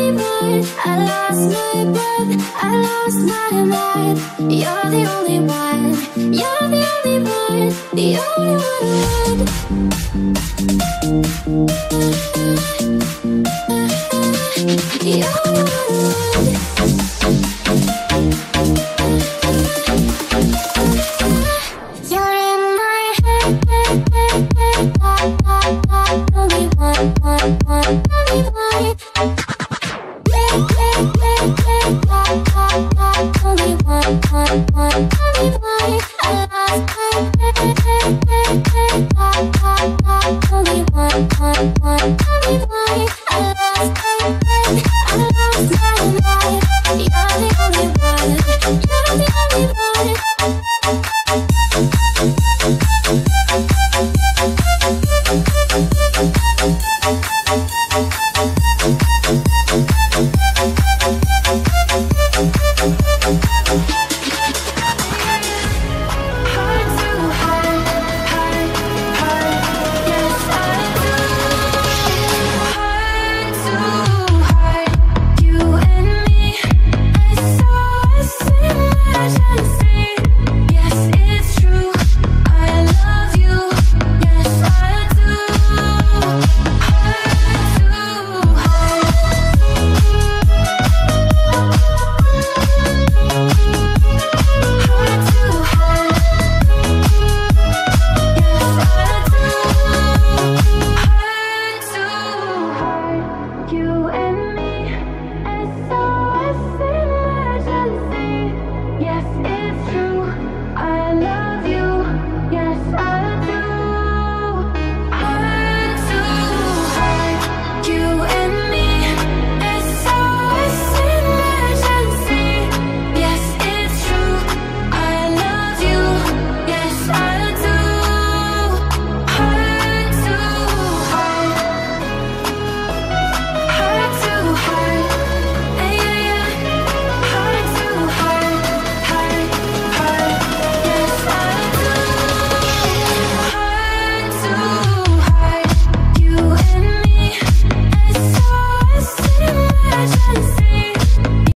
only one. I lost my breath, I lost my mind. You're the only one, you're the only one, the only one. The only one. You're in my head, one. Only one, one, one, only one.